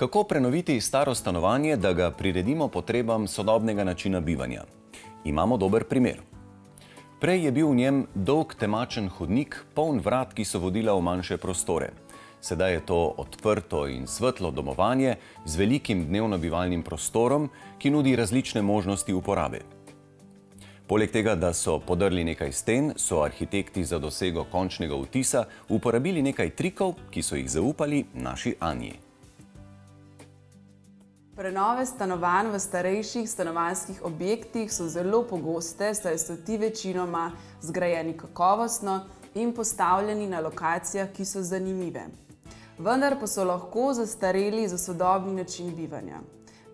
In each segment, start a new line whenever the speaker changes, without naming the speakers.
Kako prenoviti staro stanovanje, da ga priredimo potrebam sodobnega načina bivanja? Imamo dober primer. Prej je bil v njem dolg temačen hodnik, poln vrat, ki so vodila v manjše prostore. Sedaj je to odprto in svetlo domovanje z velikim dnevno bivalnim prostorom, ki nudi različne možnosti uporabe. Poleg tega, da so podrli nekaj sten, so arhitekti za dosego končnega vtisa uporabili nekaj trikov, ki so jih zaupali naši Anji.
Prenove stanovanj v starejših stanovanjskih objektih so zelo pogoste, saj so ti večinoma zgrajeni kakovostno in postavljeni na lokacijah, ki so zanimive. Vendar pa so lahko zastareli za sodobni način bivanja.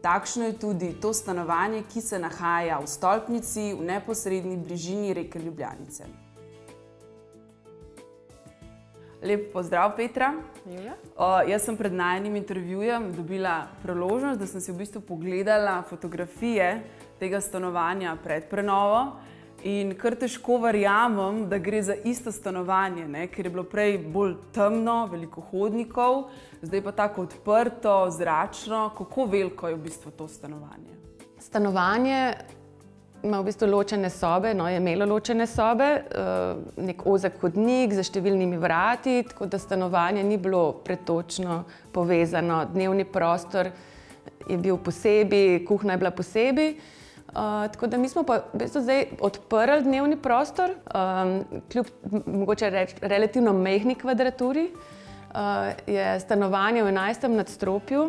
Takšno je tudi to stanovanje, ki se nahaja v stolpnici v neposrednji bližini reke Ljubljanice. Lep pozdrav, Petra. Uh, jaz sem pred najnim intervjujem dobila priložnost, da sem si v bistvu pogledala fotografije tega stanovanja pred prenovo. In kar težko verjamem, da gre za isto stanovanje, ne? ker je bilo prej bolj temno, veliko hodnikov, zdaj pa tako odprto, zračno. Kako veliko je v bistvu to stanovanje?
Stanovanje ima v bistvu ločene sobe, no, je imelo ločene sobe, eh, nek ozek hodnik za številnimi vrati, tako da stanovanje ni bilo pretočno povezano. Dnevni prostor je bil posebej, kuhna je bila posebej. Uh, tako da mi smo pa v bistvu zdaj odprli dnevni prostor, um, kljub mogoče reč, relativno mehni kvadraturi. Uh, je stanovanje v 11. nadstropju.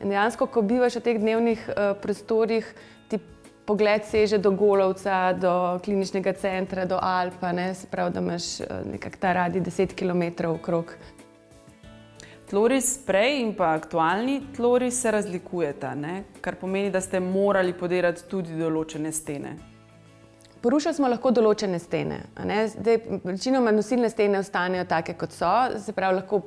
In dejansko, ko bivaš v teh dnevnih uh, prostorih, ti pogled seže do Golovca, do kliničnega centra, do Alpa, ne? se pravi, da imaš eh, nekako ta radi 10 km okrog.
Tloris prej in pa aktualni tloris se razlikujeta, ne? kar pomeni, da ste morali podirati tudi določene stene.
Porušali smo lahko določene stene. Večinoma nosilne stene ostanejo take, kot so, se pravi, lahko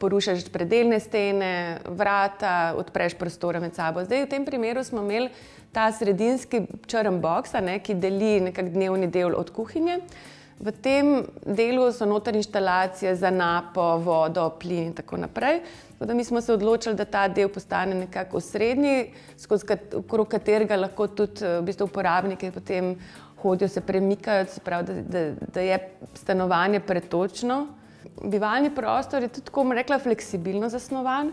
porušaš predeljne stene, vrata, odpreš prostore med sabo. Zdaj, v tem primeru smo imeli ta sredinski črn box, ne, ki deli nekak dnevni del od kuhinje. V tem delu so noter inštalacije za napo, vodo, plin in tako naprej. Tako da mi smo se odločili, da ta del postane nekako osrednji, skozi katerega lahko tudi v bistvu uporabniki potem hodijo, se premikajo, se pravi, da, da, da je stanovanje pretočno. Bivalni prostor je tudi, tako rekla, fleksibilno zasnovan.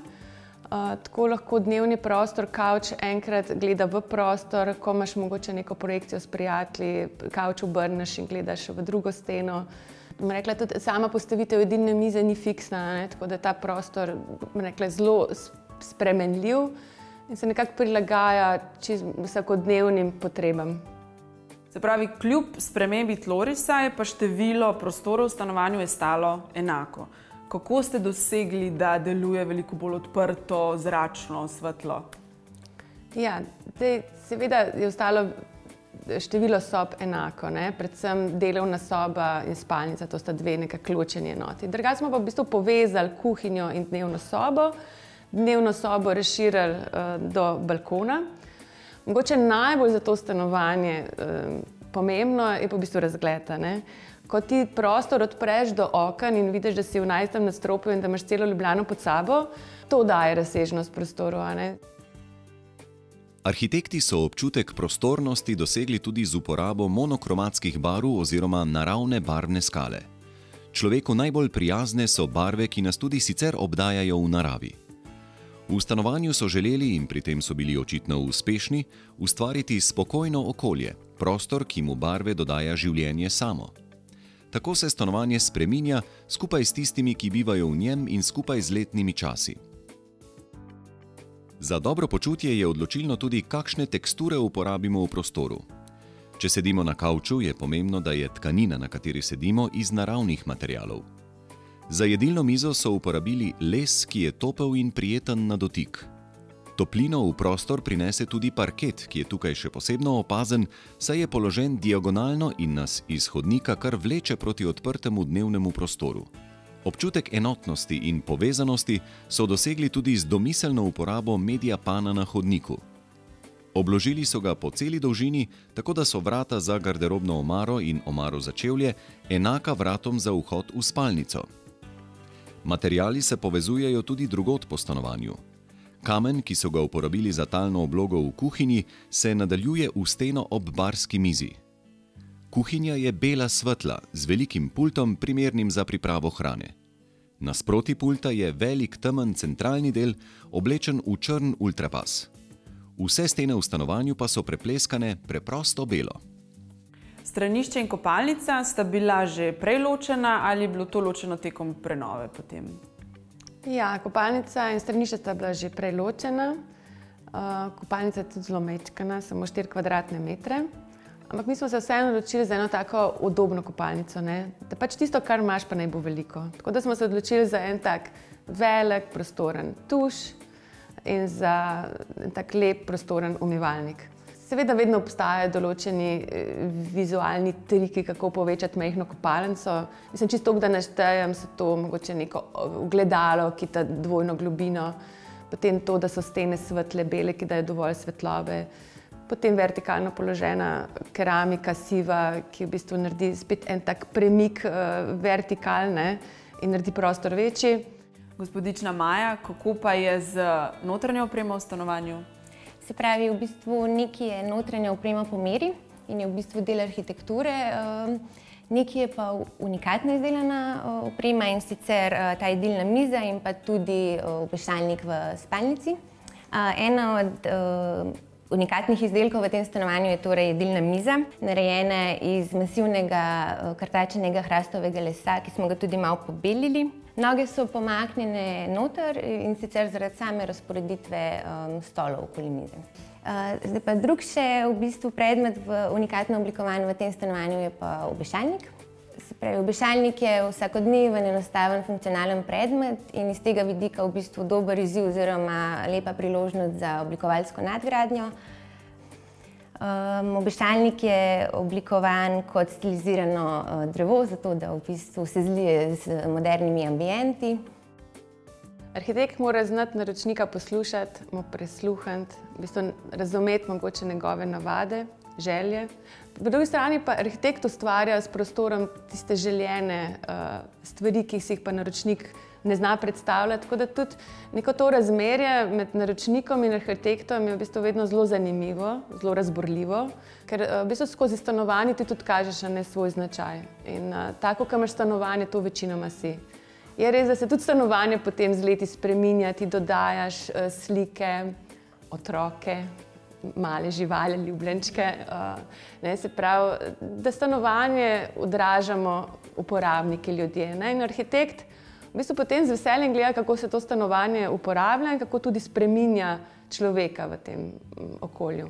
Uh, tako lahko dnevni prostor, kavč enkrat gleda v prostor, ko imaš mogoče neko projekcijo s prijatelji, kavč obrneš in gledaš v drugo steno. Rekla, tudi sama postavitev edine mize ni fiksna, ne? tako da je ta prostor rekla, zelo spremenljiv in se nekako prilagaja vsakodnevnim potrebam.
Se pravi, kljub spremembi tlorisa je pa število prostorov v stanovanju ostalo enako. Kako ste dosegli, da deluje veliko bolj odprto, zračno, svetlo?
Ja, zdaj, seveda je ostalo število sob enako, ne? predvsem delovna soba in spalnica, to sta dve nekako ločeni enoti. Drugače smo pa v bistvu povezali kuhinjo in dnevno sobo, dnevno sobo razširili uh, do balkona. Mogoče najbolj za to stanovanje um, pomembno je pa v bistvu razgled. Ko ti prostor odpreš do oken in vidiš, da si v najstem nadstropju in da imaš celo Ljubljano pod sabo, to daje razsežnost prostoru.
Arhitekti so občutek prostornosti dosegli tudi z uporabo monokromatskih barv oziroma naravne barvne skale. Človeku najbolj prijazne so barve, ki nas tudi sicer obdajajo v naravi. V stanovanju so želeli in pri tem so bili očitno uspešni ustvariti spokojno okolje, prostor, ki mu barve dodaja življenje samo. Tako se stanovanje spreminja skupaj s tistimi, ki bivajo v njem in skupaj z letnimi časi. Za dobro počutje je odločilno tudi, kakšne teksture uporabimo v prostoru. Če sedimo na kavču, je pomembno, da je tkanina, na kateri sedimo, iz naravnih materialov. Za jedilno mizo so uporabili les, ki je topel in prijeten na dotik. Toplino v prostor prinese tudi parket, ki je tukaj še posebno opazen, saj je položen diagonalno in nas iz hodnika kar vleče proti odprtemu dnevnemu prostoru. Občutek enotnosti in povezanosti so dosegli tudi z domiselno uporabo medija pana na hodniku. Obložili so ga po celi dolžini, tako da so vrata za garderobno omaro in omaro za čevlje enaka vratom za vhod v spalnico. Materiali se povezujejo tudi drugot po stanovanju. Kamen, ki so ga uporabili za talno oblogo v kuhinji, se nadaljuje v steno ob barski mizi. Kuhinja je bela svetla, z velikim pultom, primernim za pripravo hrane. Nasproti pulta je velik temen centralni del, oblečen v črn ultrapas. Vse stene v stanovanju pa so prepleskane preprosto belo.
Stranišče in kopalnica sta bila že prej ločena ali je bilo to ločeno tekom prenove? Potem?
Ja, kopalnica in stranišče sta bila že prej ločena. Uh, kopalnica je tudi zelo mečkana, samo 4 kvadratne metre. Ampak mi smo se vseeno odločili za eno tako udobno kopalnico, ne? da pač tisto, kar imaš, pa naj bo veliko. Tako da smo se odločili za en tak velik, prostoren tuš in za en tak lep, prostoren umivalnik. Seveda, vedno obstajajo določeni eh, vizualni triki, kako povečati mehko kopalnico. Mislim, čisto to, da naštejem, so to mogoče neko ogledalo, ki da dvojno globino, potem to, da so stene svetle, bele, ki dajo dovolj svetlobe potem vertikalno položena keramika, siva, ki v bistvu naredi spet en tak premik uh, vertikalne in naredi prostor večji.
Gospodična Maja, kako pa je z notranjo opremo v stanovanju?
Se pravi, v bistvu nekaj je notranja oprema po meri in je v bistvu del arhitekture. Uh, Nekaj je pa unikatno izdelana oprema in sicer ta jedilna miza in pa tudi obešalnik v spalnici. Ena od unikatnih izdelkov v tem stanovanju je torej jedilna miza, narejena iz masivnega eh, krtačenega hrastovega lesa, ki smo ga tudi malo pobelili. Noge so pomaknjene noter in sicer zaradi same razporeditve um, stolov okoli mize. Uh, zdaj pa drug še v bistvu predmet v unikatno oblikovanju v tem stanovanju je pa obešalnik. Pravi, obešalnik je vsakodneven, enostaven, funkcionalen predmet in iz tega vidika v bistvu dober izziv oziroma lepa priložnost za oblikovalsko nadgradnjo. Um, obešalnik je oblikovan kot stilizirano uh, drevo, zato da v bistvu se zlije z modernimi ambienti.
Arhitekt mora znati naročnika poslušati, mu prisluhniti, v bistvu razumeti mogoče njegove navade, želje. Po drugi strani pa arhitekt ustvarja s prostorom tiste željene uh, stvari, ki si jih pa naročnik ne zna predstavljati. Tako da tudi neko to razmerje med naročnikom in arhitektom je v bistvu vedno zelo zanimivo, zelo razborljivo, ker uh, v bistvu skozi stanovanje ti tudi kažeš na svoj značaj. In uh, tako, kam imaš stanovanje, to večinoma si. Je res, da se tudi stanovanje potem z leti spreminja, ti dodajaš uh, slike, otroke, male živali, ljubljenčke. Uh, ne, se pravi, da stanovanje odražamo uporabniki ljudje. Ne, in arhitekt v bistvu potem z veseljem gleda, kako se to stanovanje uporablja in kako tudi spreminja človeka v tem mm, okolju.